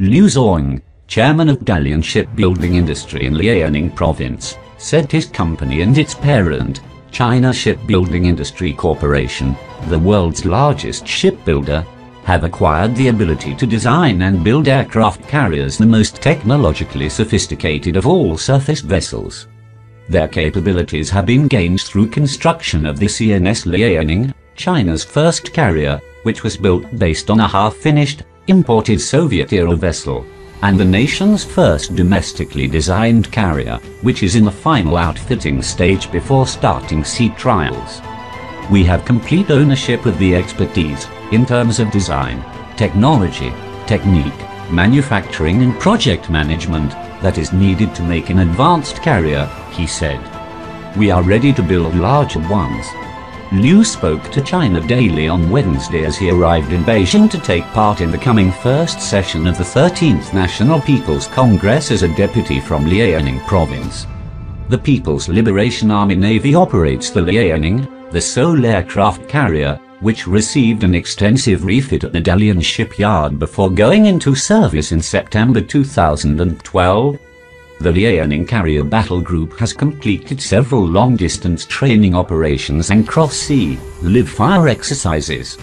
Liu Zheng, chairman of Dalian shipbuilding industry in Liaoning province, said his company and its parent, China Shipbuilding Industry Corporation, the world's largest shipbuilder, have acquired the ability to design and build aircraft carriers the most technologically sophisticated of all surface vessels. Their capabilities have been gained through construction of the CNS Liaoning, China's first carrier, which was built based on a half-finished, imported Soviet-era vessel, and the nation's first domestically designed carrier, which is in the final outfitting stage before starting sea trials. We have complete ownership of the expertise, in terms of design, technology, technique, manufacturing and project management, that is needed to make an advanced carrier, he said. We are ready to build larger ones, Liu spoke to China Daily on Wednesday as he arrived in Beijing to take part in the coming first session of the 13th National People's Congress as a deputy from Liaoning province. The People's Liberation Army Navy operates the Liaoning, the sole aircraft carrier, which received an extensive refit at the Dalian shipyard before going into service in September 2012. The Liaoning Carrier Battle Group has completed several long-distance training operations and cross-sea, live-fire exercises.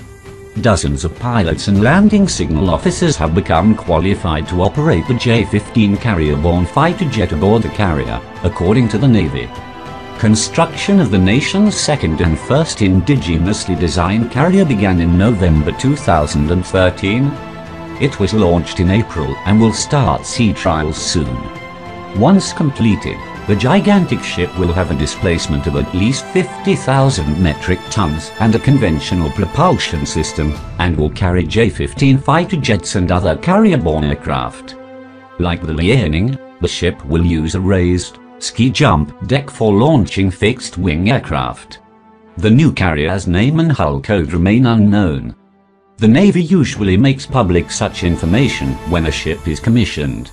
Dozens of pilots and landing signal officers have become qualified to operate the J-15 carrier-borne fighter jet aboard the carrier, according to the Navy. Construction of the nation's second and first indigenously designed carrier began in November 2013. It was launched in April and will start sea trials soon. Once completed, the gigantic ship will have a displacement of at least 50,000 metric tons and a conventional propulsion system, and will carry J-15 fighter jets and other carrier-borne aircraft. Like the Liaoning, the ship will use a raised, ski jump deck for launching fixed-wing aircraft. The new carrier's name and hull code remain unknown. The Navy usually makes public such information when a ship is commissioned.